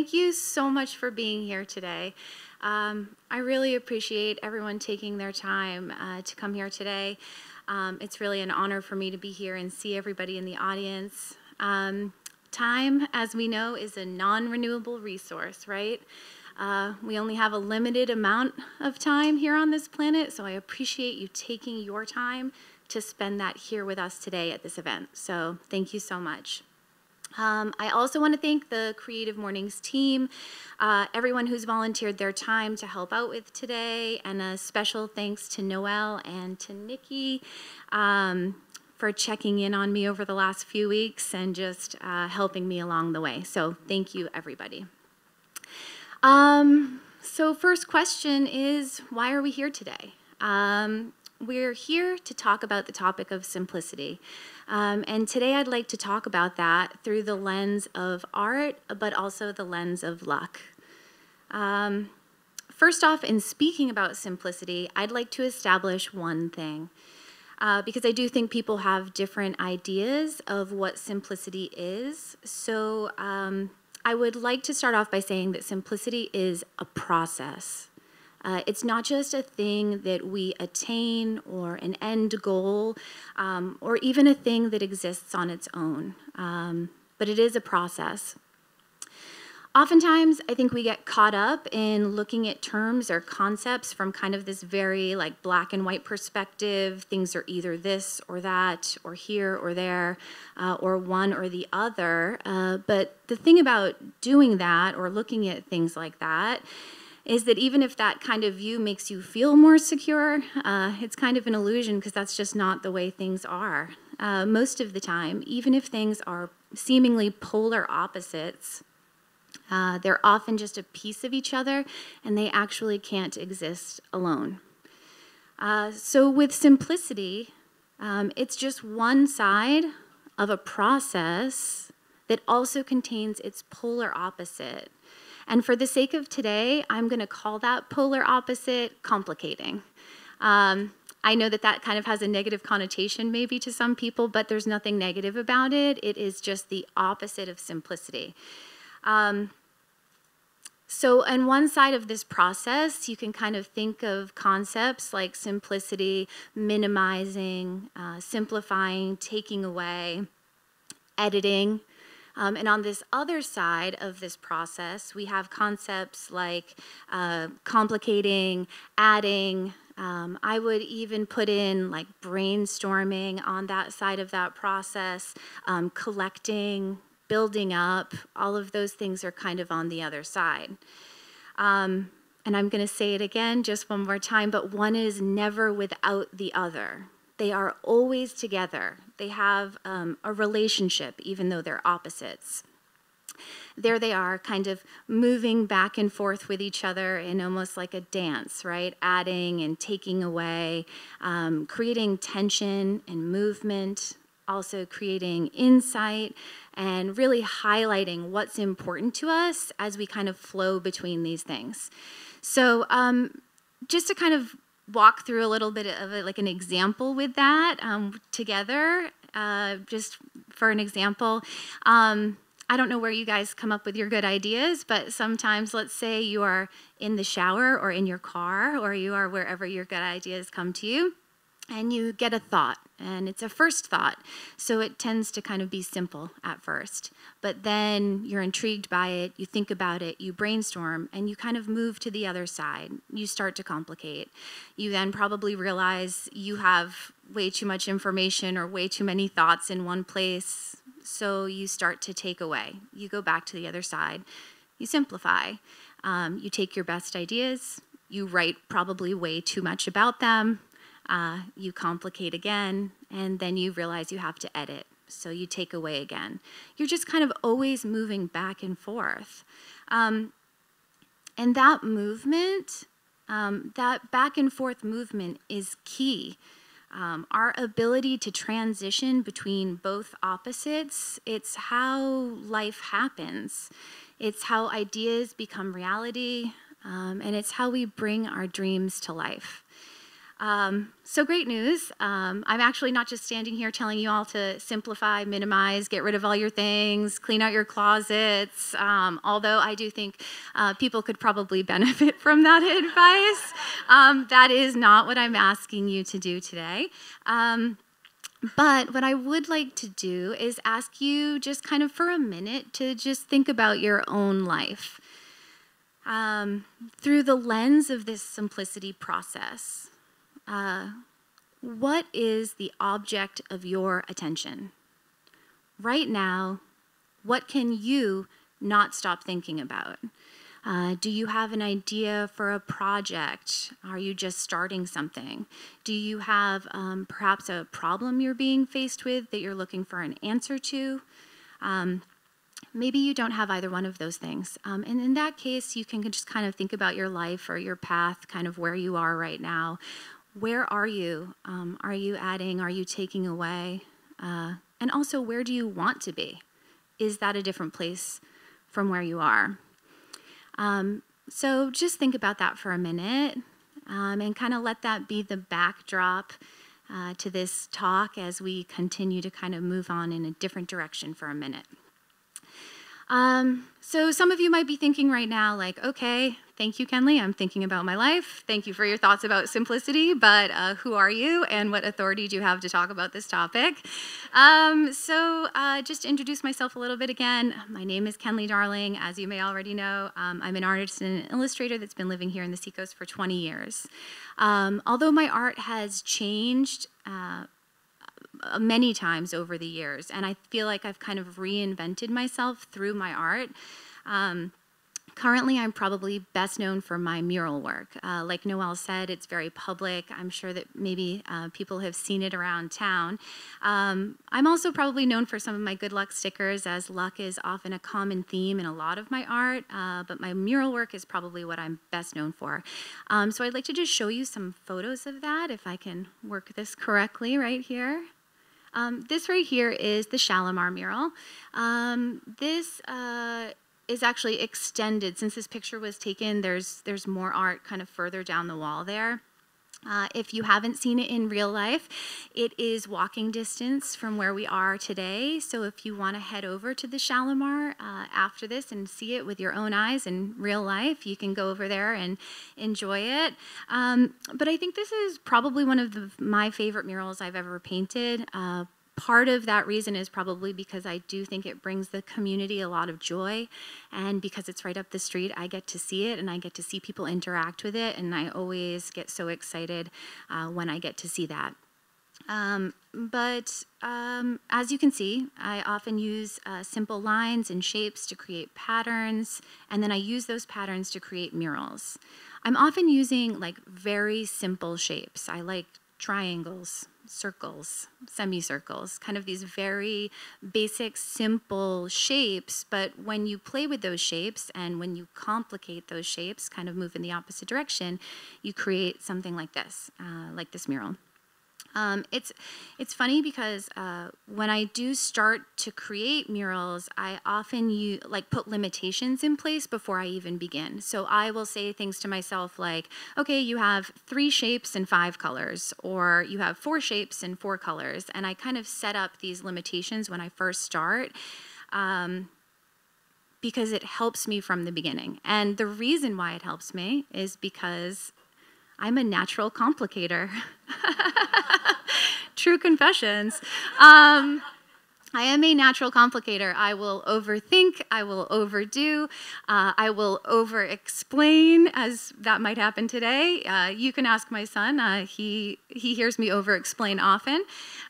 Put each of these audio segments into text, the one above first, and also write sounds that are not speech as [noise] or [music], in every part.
thank you so much for being here today. Um, I really appreciate everyone taking their time uh, to come here today. Um, it's really an honor for me to be here and see everybody in the audience. Um, time, as we know, is a non renewable resource, right? Uh, we only have a limited amount of time here on this planet, so I appreciate you taking your time to spend that here with us today at this event. So, thank you so much. Um, I also want to thank the Creative Mornings team, uh, everyone who's volunteered their time to help out with today, and a special thanks to Noel and to Nikki um, for checking in on me over the last few weeks and just uh, helping me along the way. So thank you, everybody. Um, so first question is, why are we here today? Um, we're here to talk about the topic of simplicity. Um, and today I'd like to talk about that through the lens of art, but also the lens of luck. Um, first off, in speaking about simplicity, I'd like to establish one thing. Uh, because I do think people have different ideas of what simplicity is. So um, I would like to start off by saying that simplicity is a process. Uh, it's not just a thing that we attain or an end goal um, or even a thing that exists on its own, um, but it is a process. Oftentimes, I think we get caught up in looking at terms or concepts from kind of this very like black and white perspective. Things are either this or that, or here or there, uh, or one or the other. Uh, but the thing about doing that or looking at things like that is that even if that kind of view makes you feel more secure, uh, it's kind of an illusion because that's just not the way things are. Uh, most of the time, even if things are seemingly polar opposites, uh, they're often just a piece of each other and they actually can't exist alone. Uh, so, with simplicity, um, it's just one side of a process that also contains its polar opposite. And for the sake of today, I'm going to call that polar opposite complicating. Um, I know that that kind of has a negative connotation maybe to some people, but there's nothing negative about it. It is just the opposite of simplicity. Um, so, on one side of this process, you can kind of think of concepts like simplicity, minimizing, uh, simplifying, taking away, editing. Um, and on this other side of this process, we have concepts like uh, complicating, adding. Um, I would even put in like brainstorming on that side of that process, um, collecting, building up. All of those things are kind of on the other side. Um, and I'm going to say it again just one more time, but one is never without the other. They are always together. They have um, a relationship, even though they're opposites. There they are, kind of moving back and forth with each other in almost like a dance, right? Adding and taking away, um, creating tension and movement, also creating insight and really highlighting what's important to us as we kind of flow between these things. So, um, just to kind of walk through a little bit of a, like an example with that um, together, uh, just for an example. Um, I don't know where you guys come up with your good ideas, but sometimes, let's say you are in the shower or in your car, or you are wherever your good ideas come to you, and you get a thought and it's a first thought. So it tends to kind of be simple at first. But then you're intrigued by it, you think about it, you brainstorm, and you kind of move to the other side. You start to complicate. You then probably realize you have way too much information or way too many thoughts in one place. So you start to take away. You go back to the other side. You simplify. Um, you take your best ideas. You write probably way too much about them uh, you complicate again, and then you realize you have to edit. So you take away again. You're just kind of always moving back and forth. Um, and that movement, um, that back and forth movement is key. Um, our ability to transition between both opposites, it's how life happens. It's how ideas become reality, um, and it's how we bring our dreams to life. Um, so great news. Um, I'm actually not just standing here telling you all to simplify, minimize, get rid of all your things, clean out your closets, um, although I do think uh, people could probably [laughs] benefit from that advice. Um, that is not what I'm asking you to do today. Um, but what I would like to do is ask you just kind of for a minute to just think about your own life um, through the lens of this simplicity process. Uh, what is the object of your attention? Right now, what can you not stop thinking about? Uh, do you have an idea for a project? Are you just starting something? Do you have um, perhaps a problem you're being faced with that you're looking for an answer to? Um, maybe you don't have either one of those things. Um, and in that case, you can just kind of think about your life or your path, kind of where you are right now where are you? Um, are you adding? Are you taking away? Uh, and also, where do you want to be? Is that a different place from where you are? Um, so just think about that for a minute um, and kind of let that be the backdrop uh, to this talk as we continue to kind of move on in a different direction for a minute. Um, so some of you might be thinking right now, like, okay, thank you, Kenley. I'm thinking about my life. Thank you for your thoughts about simplicity, but uh, who are you and what authority do you have to talk about this topic? Um, so uh, just to introduce myself a little bit again, my name is Kenley Darling. As you may already know, um, I'm an artist and an illustrator that's been living here in the Seacoast for 20 years. Um, although my art has changed, uh, many times over the years, and I feel like I've kind of reinvented myself through my art. Um, Currently, I'm probably best known for my mural work. Uh, like Noel said, it's very public. I'm sure that maybe uh, people have seen it around town. Um, I'm also probably known for some of my good luck stickers, as luck is often a common theme in a lot of my art, uh, but my mural work is probably what I'm best known for. Um, so I'd like to just show you some photos of that, if I can work this correctly right here. Um, this right here is the Shalimar mural. Um, this uh, is actually extended. Since this picture was taken, there's, there's more art kind of further down the wall there. Uh, if you haven't seen it in real life, it is walking distance from where we are today. So if you want to head over to the Shalimar uh, after this and see it with your own eyes in real life, you can go over there and enjoy it. Um, but I think this is probably one of the, my favorite murals I've ever painted. Uh, part of that reason is probably because I do think it brings the community a lot of joy. And because it's right up the street, I get to see it and I get to see people interact with it. And I always get so excited uh, when I get to see that. Um, but um, as you can see, I often use uh, simple lines and shapes to create patterns, and then I use those patterns to create murals. I'm often using like very simple shapes. I like triangles, circles, semicircles, kind of these very basic, simple shapes. But when you play with those shapes and when you complicate those shapes, kind of move in the opposite direction, you create something like this, uh, like this mural. Um, it's it's funny because uh, when I do start to create murals, I often you like put limitations in place before I even begin. So I will say things to myself like, "Okay, you have three shapes and five colors, or you have four shapes and four colors," and I kind of set up these limitations when I first start. Um, because it helps me from the beginning. And the reason why it helps me is because I'm a natural complicator. [laughs] True confessions. Um, I am a natural complicator. I will overthink, I will overdo, uh, I will over explain, as that might happen today. Uh, you can ask my son, uh, he, he hears me over explain often.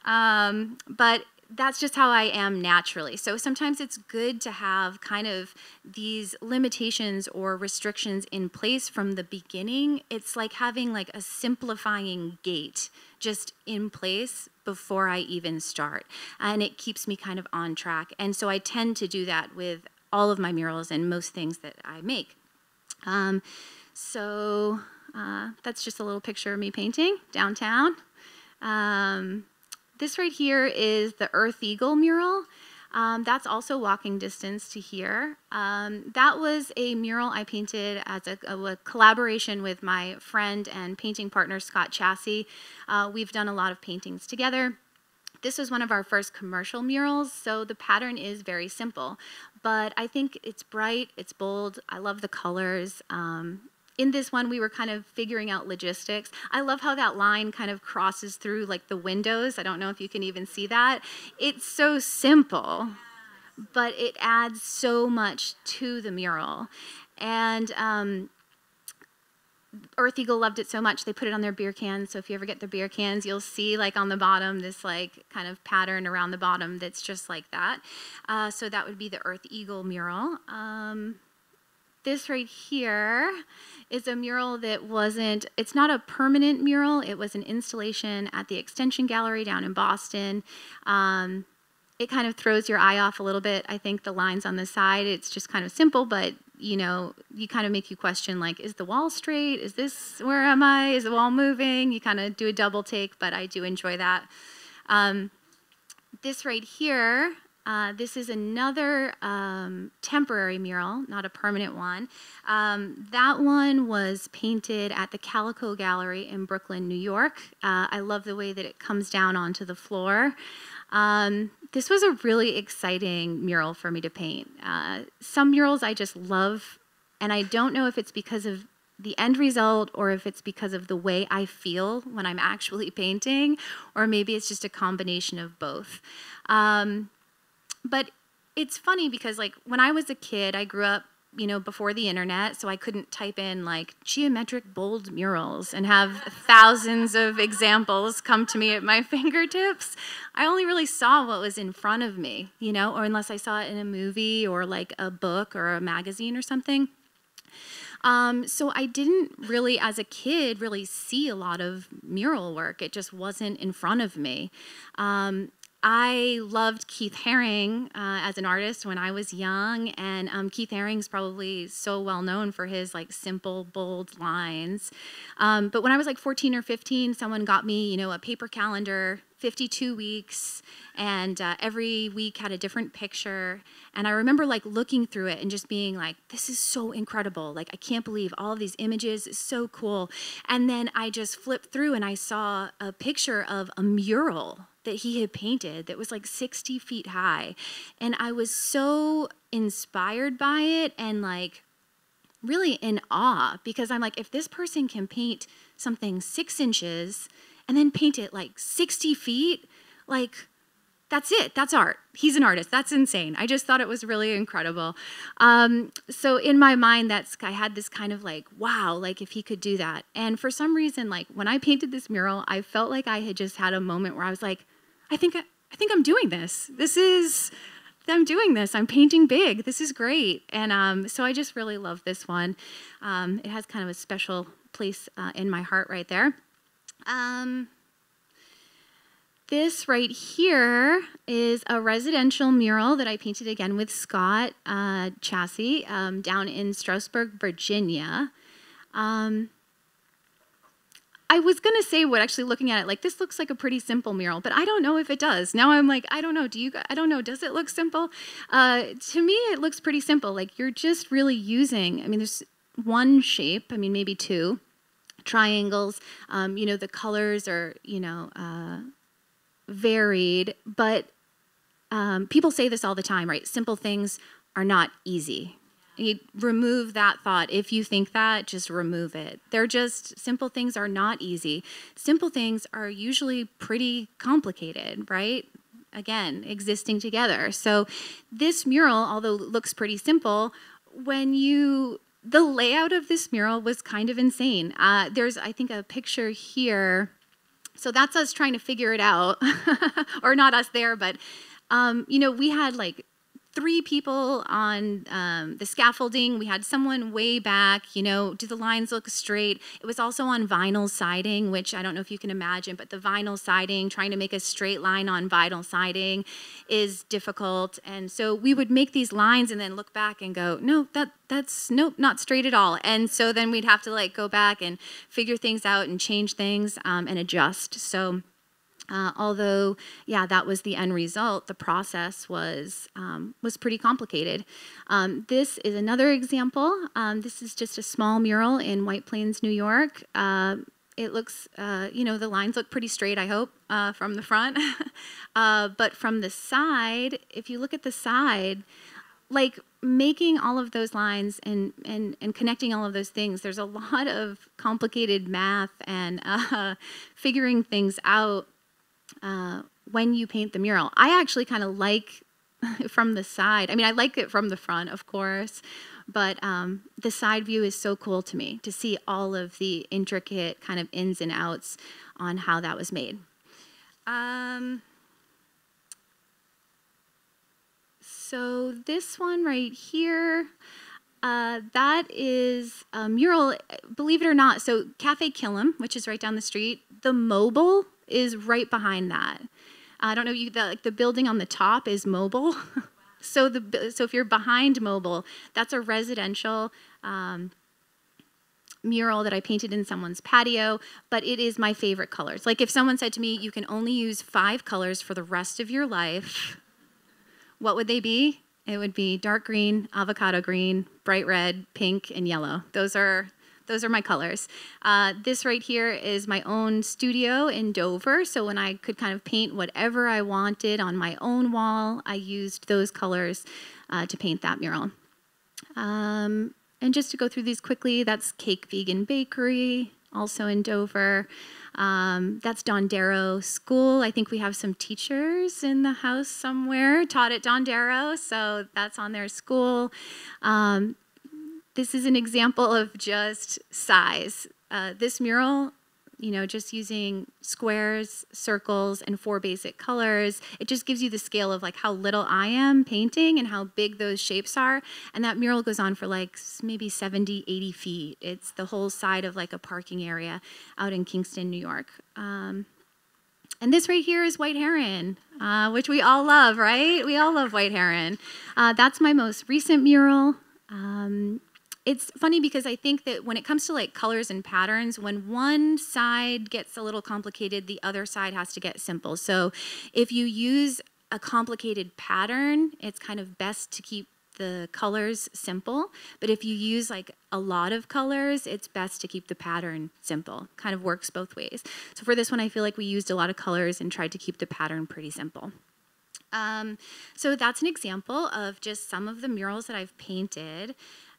Um, but that's just how I am naturally. So sometimes it's good to have kind of these limitations or restrictions in place from the beginning. It's like having like a simplifying gate just in place before I even start. And it keeps me kind of on track. And so I tend to do that with all of my murals and most things that I make. Um, so uh, that's just a little picture of me painting downtown. Um, this right here is the Earth Eagle mural. Um, that's also walking distance to here. Um, that was a mural I painted as a, a, collaboration with my friend and painting partner, Scott Chassie. Uh, we've done a lot of paintings together. This was one of our first commercial murals, so the pattern is very simple. But I think it's bright, it's bold, I love the colors. Um, in this one, we were kind of figuring out logistics. I love how that line kind of crosses through like the windows. I don't know if you can even see that. It's so simple, but it adds so much to the mural. And um, Earth Eagle loved it so much they put it on their beer cans. So if you ever get the beer cans, you'll see like on the bottom this like kind of pattern around the bottom that's just like that. Uh, so that would be the Earth Eagle mural. Um, this right here is a mural that wasn't, it's not a permanent mural. It was an installation at the Extension Gallery down in Boston. Um, it kind of throws your eye off a little bit. I think the lines on the side, it's just kind of simple, but you know, you kind of make you question like, is the wall straight? Is this, where am I? Is the wall moving? You kind of do a double take, but I do enjoy that. Um, this right here uh, this is another um, temporary mural, not a permanent one. Um, that one was painted at the Calico Gallery in Brooklyn, New York. Uh, I love the way that it comes down onto the floor. Um, this was a really exciting mural for me to paint. Uh, some murals I just love, and I don't know if it's because of the end result or if it's because of the way I feel when I'm actually [laughs] painting, or maybe it's just a combination of both. Um, but it's funny because like when I was a kid, I grew up you know, before the internet, so I couldn't type in like geometric bold murals and have thousands of examples come to me at my [laughs] fingertips. I only really saw what was in front of me, you know, or unless I saw it in a movie or like a book or a magazine or something. Um, so I didn't really, as a kid, really see a lot of mural work. It just wasn't in front of me. Um, I loved Keith Haring uh, as an artist when I was young, and um, Keith Haring's probably so well known for his like simple, bold lines. Um, but when I was like 14 or 15, someone got me, you know, a paper calendar, 52 weeks, and uh, every week had a different picture. And I remember like looking through it and just being like, "This is so incredible! Like I can't believe all these images. It's so cool." And then I just flipped through and I saw a picture of a mural that he had painted that was like 60 feet high. And I was so inspired by it and like really in awe because I'm like, if this person can paint something six inches and then paint it like 60 feet, like that's it. That's art. He's an artist. That's insane. I just thought it was really incredible. Um, so in my mind, that's I had this kind of like, wow, like if he could do that. And for some reason, like when I painted this mural, I felt like I had just had a moment where I was like, I think I, I think I'm doing this. This is I'm doing this. I'm painting big. This is great. And um, so I just really love this one. Um, it has kind of a special place uh, in my heart right there. Um, this right here is a residential mural that I painted again with Scott uh, Chassie um, down in Strasburg, Virginia. Um, I was going to say what actually looking at it, like this looks like a pretty simple mural, but I don't know if it does. Now I'm like, I don't know. Do you, I don't know. Does it look simple? Uh, to me, it looks pretty simple. Like you're just really using, I mean, there's one shape, I mean, maybe two triangles. Um, you know, the colors are, you know, uh, varied, but um, people say this all the time, right? Simple things are not easy, you remove that thought. If you think that, just remove it. They're just simple things are not easy. Simple things are usually pretty complicated, right? Again, existing together. So this mural, although it looks pretty simple, when you the layout of this mural was kind of insane. Uh, there's, I think, a picture here. So that's us trying to figure it out, [laughs] or not us there, but um, you know, we had like three people on um, the scaffolding. We had someone way back, you know, do the lines look straight? It was also on vinyl siding, which I don't know if you can imagine, but the vinyl siding, trying to make a straight line on vinyl siding is difficult. And so we would make these lines and then look back and go, no, that that's nope, not straight at all. And so then we'd have to like go back and figure things out and change things um, and adjust. So Uh, although, yeah, that was the end result. The process was um, was pretty complicated. Um, this is another example. Um, this is just a small mural in White Plains, New York. Uh, it looks, uh, you know, the lines look pretty straight. I hope uh, from the front, [laughs] uh, but from the side, if you look at the side, like making all of those lines and, and, and connecting all of those things, there's a lot of complicated math and [laughs] uh, figuring things out uh, when you paint the mural. I actually kind of like [laughs] from the side. I mean, I like it from the front, of course, but um, the side view is so cool to me to see all of the intricate kind of ins and outs on how that was made. Um, so this one right here, uh, that is a mural, believe it or not. So Cafe Kilim, which is right down the street, the Mobil is right behind that. I don't know you the, like the building on the top is Mobil. [laughs] so the so if you're behind Mobil, that's a residential um, mural that I painted in someone's patio, but it is my favorite colors. Like if someone said to me, you can only use five colors for the rest of your life, what would they be? It would be dark green, avocado green, bright red, pink, and yellow. Those are those are my colors. Uh, this right here is my own studio in Dover. So when I could kind of paint whatever I wanted on my own wall, I used those colors uh, to paint that mural. Um, and just to go through these quickly, that's Cake Vegan Bakery, also in Dover. Um, that's Dondero School. I think we have some teachers in the house somewhere taught at Dondero, so that's on their school. Um, this is an example of just size. Uh, this mural, you know, just using squares, circles, and four basic colors, it just gives you the scale of like how little I am painting and how big those shapes are. And that mural goes on for like maybe 70, 80 feet. It's the whole side of like a parking area out in Kingston, New York. Um, and this right here is white heron, uh, which we all love, right? We all love white heron. Uh, that's my most recent mural. Um, it's funny because I think that when it comes to like colors and patterns, when one side gets a little complicated, the other side has to get simple. So if you use a complicated pattern, it's kind of best to keep the colors simple. But if you use like a lot of colors, it's best to keep the pattern simple. Kind of works both ways. So for this one, I feel like we used a lot of colors and tried to keep the pattern pretty simple. Um, so that's an example of just some of the murals that I've painted.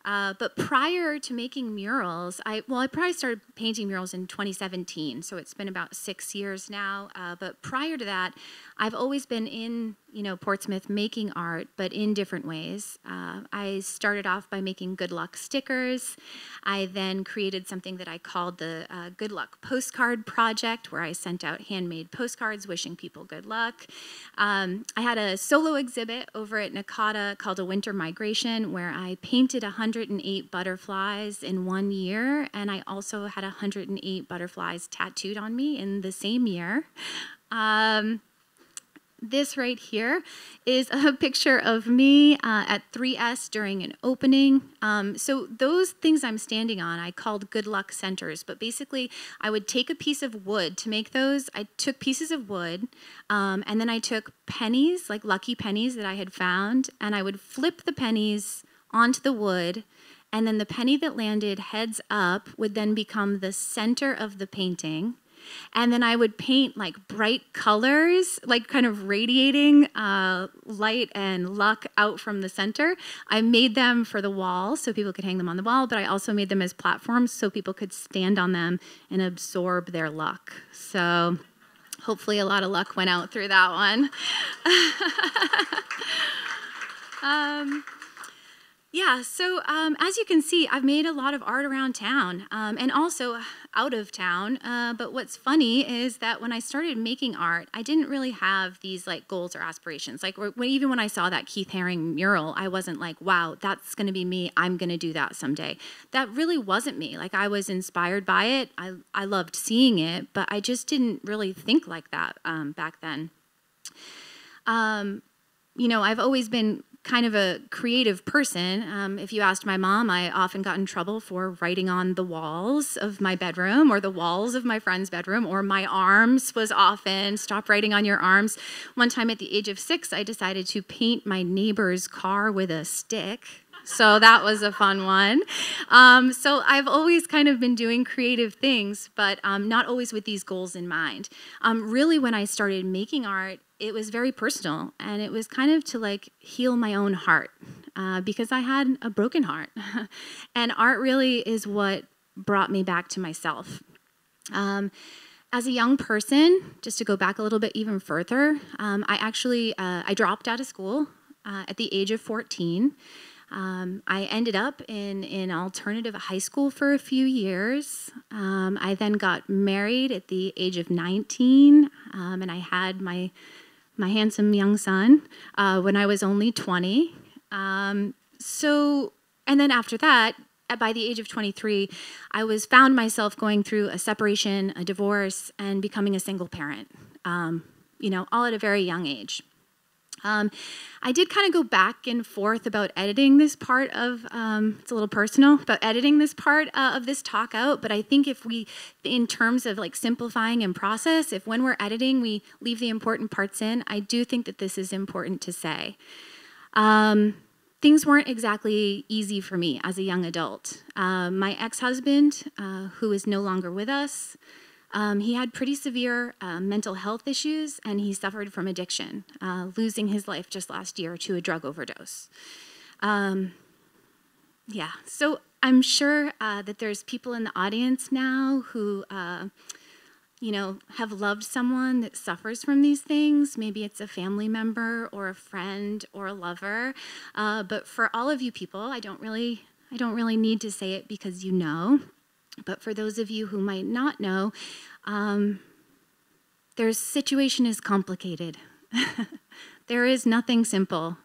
Uh, but prior to making murals, I well, I probably started painting murals in 2017, so it's been about six years now. Uh, but prior to that, I've always been in you know, Portsmouth making art, but in different ways. Uh, I started off by making good luck stickers. I then created something that I called the uh, Good Luck Postcard Project, where I sent out handmade postcards wishing people good luck. Um, I had a solo exhibit over at Nahcotta called A Winter Migration, where I painted 108 butterflies in one year, and I also had 108 butterflies tattooed on me in the same year. Um, this right here is a [laughs] picture of me uh, at 3S during an opening. Um, so those things I'm standing on, I called good luck centers. But basically, I would take a piece of wood to make those. I took pieces of wood, um, and then I took pennies, like lucky pennies that I had found, and I would flip the pennies onto the wood. And then the penny that landed heads up would then become the center of the painting. And then I would paint like bright colors, like kind of radiating uh, light and luck out from the center. I made them for the wall so people could hang them on the wall, but I also made them as platforms so people could stand on them and absorb their luck. So hopefully a lot of luck went out through that one. [laughs] um, yeah, so um, as you can see, I've made a lot of art around town um, and also out of town. Uh, but what's funny is that when I started making art, I didn't really have these like goals or aspirations. Like when, even when I saw that Keith Haring mural, I wasn't like, wow, that's going to be me. I'm going to do that someday. That really wasn't me. Like I was inspired by it. I, I loved seeing it, but I just didn't really think like that um, back then. Um, you know, I've always been kind of a creative person. Um, if you asked my mom, I often got in trouble for writing on the walls of my bedroom or the walls of my friend's bedroom, or my arms was often stop writing on your arms. One time at the age of six, I decided to paint my neighbor's car with a stick. So that was a fun one. Um, so I've always kind of been doing creative things, but um, not always with these goals in mind. Um, really, when I started making art, it was very personal and it was kind of to like heal my own heart uh, because I had a broken heart. [laughs] and art really is what brought me back to myself. Um, as a young person, just to go back a little bit even further, um, I actually uh, I dropped out of school uh, at the age of 14. Um, I ended up in an alternative high school for a few years. Um, I then got married at the age of 19, um, and I had my my handsome young son uh, when I was only 20. Um, so, and then after that, by the age of 23, I was found myself going through a separation, a divorce, and becoming a single parent. Um, you know, all at a very young age. Um, I did kind of go back and forth about editing this part of, um, it's a little personal, about editing this part uh, of this talk out. But I think if we, in terms of like simplifying and process, if when we're editing we leave the important parts in, I do think that this is important to say. Um, things weren't exactly easy for me as a young adult. Uh, my ex husband, uh, who is no longer with us, um, he had pretty severe uh, mental health issues and he suffered from addiction, uh, losing his life just last year to a drug overdose. Um, yeah, so I'm sure uh, that there's people in the audience now who, uh, you know, have loved someone that suffers from these things. Maybe it's a family member or a friend or a lover. Uh, but for all of you people, I don't really, I don't really need to say it because you know. But for those of you who might not know, um, their situation is complicated. [laughs] there is nothing simple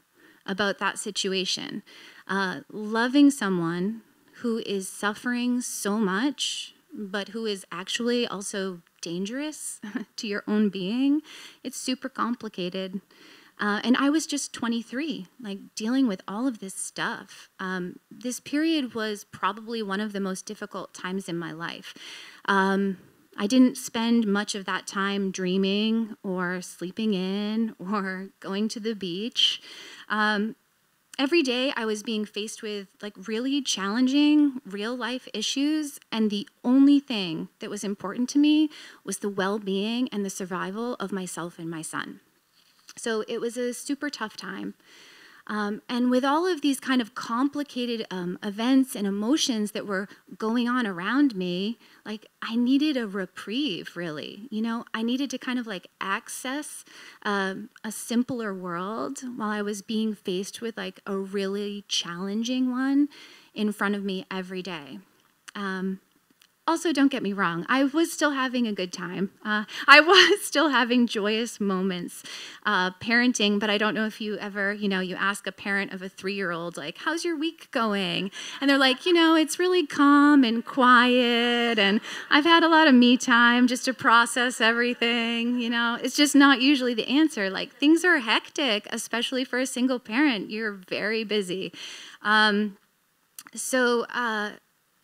about that situation. Uh, loving someone who is suffering so much, but who is actually also dangerous [laughs] to your own being, it's super complicated. Uh, and I was just 23, like dealing with all of this stuff. Um, this period was probably one of the most difficult times in my life. Um, I didn't spend much of that time dreaming or sleeping in [laughs] or going to the beach. Um, every day I was being faced with like really challenging real life issues, and the only thing that was important to me was the well being and the survival of myself and my son. So it was a super tough time. Um, and with all of these kind of complicated um, events and emotions that were going on around me, like I needed a reprieve, really. You know, I needed to kind of like access um, a simpler world while I was being faced with like a really challenging one in front of me every day. Um, also, don't get me wrong, I was still having a good time. Uh, I [laughs] was still having joyous moments uh, parenting, but I don't know if you ever, you know, you ask a parent of a three year old, like, how's your week going? And they're like, you know, it's really calm and quiet, and I've had a lot of me time just to process everything. You know, it's just not usually the answer. Like, things are hectic, especially for a single parent. You're very busy. Um, so, uh,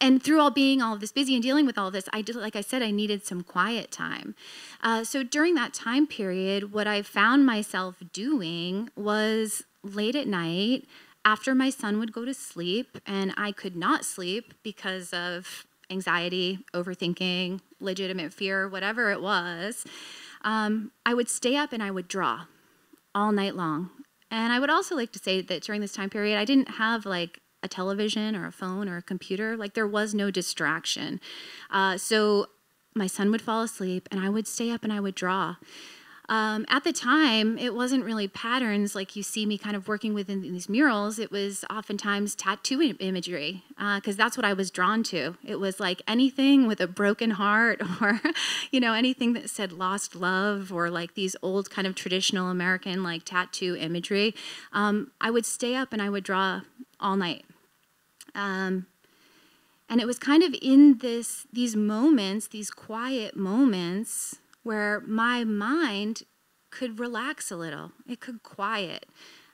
and through all being all this busy and dealing with all this, I did, like I said, I needed some quiet time. Uh, so during that time period, what I found myself doing was late at night after my son would go to sleep, and I could not sleep because of anxiety, overthinking, legitimate fear, whatever it was. Um, I would stay up and I would draw all night long. And I would also like to say that during this time period, I didn't have like a television or a phone or a computer. Like there was no distraction. Uh, so my son would fall asleep and I would stay up and I would draw. Um, at the time, it wasn't really patterns like you see me kind of working within these murals. It was oftentimes tattoo imagery because uh, that's what I was drawn to. It was like anything with a broken heart [laughs] or, you know, anything that said lost love or like these old kind of traditional American like tattoo imagery. Um, I would stay up and I would draw all night. Um, and it was kind of in this these moments, these quiet moments, where my mind could relax a little. It could quiet.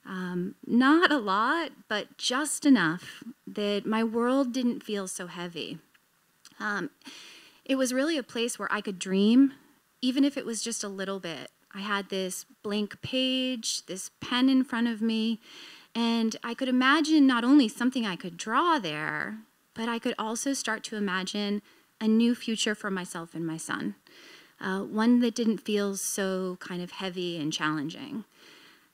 Um, not a lot, but just enough that my world didn't feel so heavy. Um, it was really a place where I could dream, even if it was just a little bit. I had this blank page, this pen in front of me, and I could imagine not only something I could draw there, but I could also start to imagine a new future for myself and my son, uh, one that didn't feel so kind of heavy and challenging.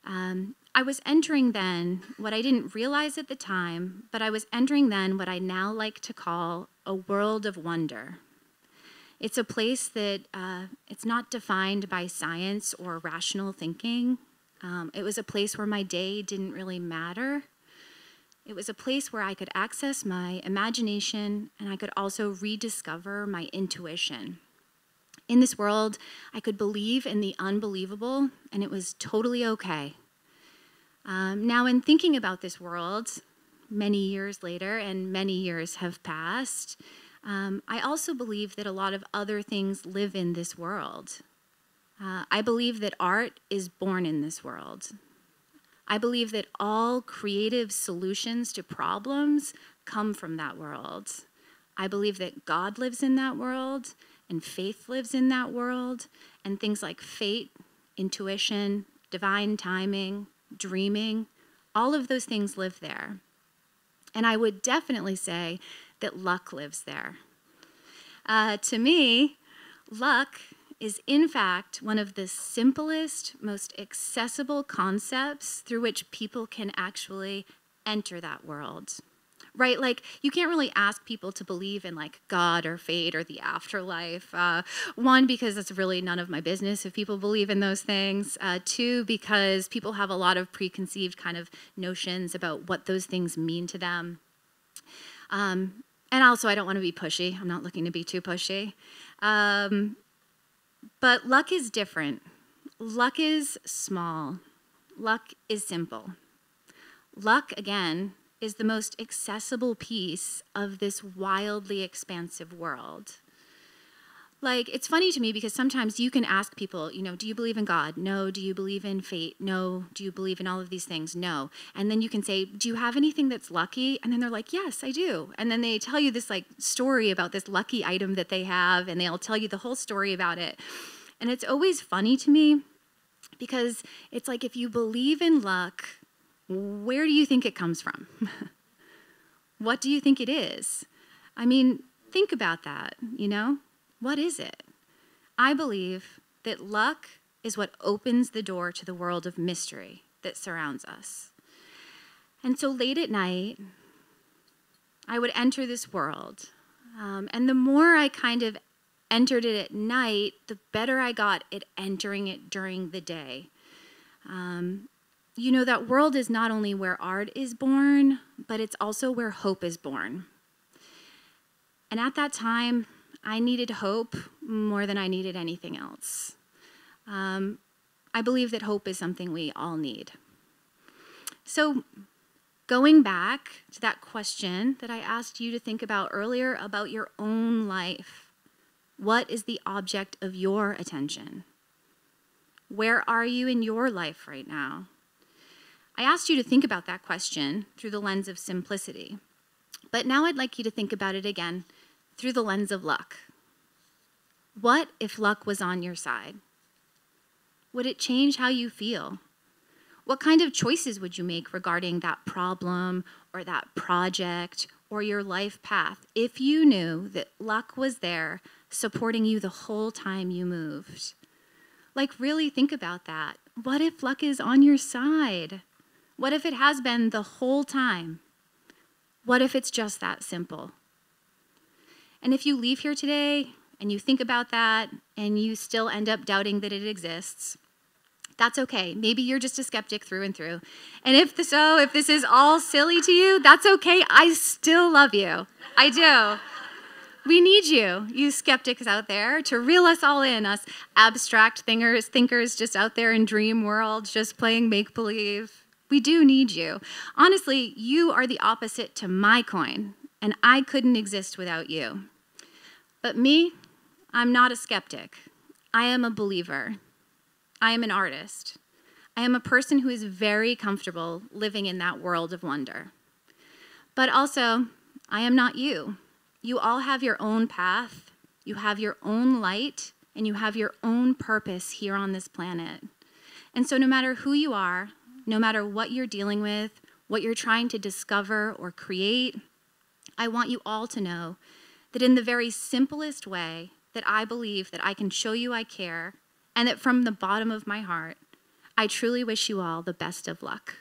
Um, I was entering then what I didn't realize at the time, but I was entering then what I now like to call a world of wonder. It's a place that uh, it's not defined by science or rational thinking. Um, it was a place where my day didn't really matter. It was a place where I could access my imagination and I could also rediscover my intuition. In this world, I could believe in the unbelievable, and it was totally okay. Um, now, in thinking about this world, many years later, and many years have passed, um, I also believe that a lot of other things live in this world. Uh, I believe that art is born in this world. I believe that all creative solutions to problems come from that world. I believe that God lives in that world, and faith lives in that world, and things like fate, intuition, divine timing, dreaming, all of those things live there. And I would definitely say that luck lives there. Uh, to me, luck is in fact one of the simplest, most accessible concepts through which people can actually enter that world. Right? Like, you can't really ask people to believe in like God or fate or the afterlife. Uh, one, because it's really none of my business if people believe in those things. Uh, two, because people have a lot of preconceived kind of notions about what those things mean to them. Um, and also, I don't want to be pushy. I'm not looking to be too pushy. Um, but luck is different. Luck is small. Luck is simple. Luck, again, is the most accessible piece of this wildly expansive world. Like, it's funny to me because sometimes you can ask people, you know, do you believe in God? No. Do you believe in fate? No. Do you believe in all of these things? No. And then you can say, do you have anything that's lucky? And then they're like, yes, I do. And then they tell you this like story about this lucky item that they have, and they'll tell you the whole story about it. And it's always funny to me because it's like if you believe in luck, where do you think it comes from? [laughs] what do you think it is? I mean, think about that, you know? What is it? I believe that luck is what opens the door to the world of mystery that surrounds us. And so late at night, I would enter this world. Um, and the more I kind of entered it at night, the better I got at entering it during the day. Um, you know, that world is not only where art is born, but it's also where hope is born. And at that time, I needed hope more than I needed anything else. Um, I believe that hope is something we all need. So, going back to that question that I asked you to think about earlier about your own life, what is the object of your attention? Where are you in your life right now? I asked you to think about that question through the lens of simplicity. But now I'd like you to think about it again through the lens of luck. What if luck was on your side? Would it change how you feel? What kind of choices would you make regarding that problem or that project or your life path if you knew that luck was there supporting you the whole time you moved? Like, really think about that. What if luck is on your side? What if it has been the whole time? What if it's just that simple? And if you leave here today and you think about that and you still end up doubting that it exists, that's okay. Maybe you're just a skeptic through and through. And if so, if this is all silly to you, that's okay. I still love you. I do. We need you, you skeptics out there, to reel us all in, us abstract thinkers, thinkers just out there in dream world, just playing make believe. We do need you. Honestly, you are the opposite to my coin, and I couldn't exist without you. But me, I'm not a skeptic. I am a believer. I am an artist. I am a person who is very comfortable living in that world of wonder. But also, I am not you. You all have your own path, you have your own light, and you have your own purpose here on this planet. And so, no matter who you are, no matter what you're dealing with, what you're trying to discover or create, I want you all to know that in the very simplest way that I believe that I can show you I care, and that from the bottom of my heart, I truly wish you all the best of luck.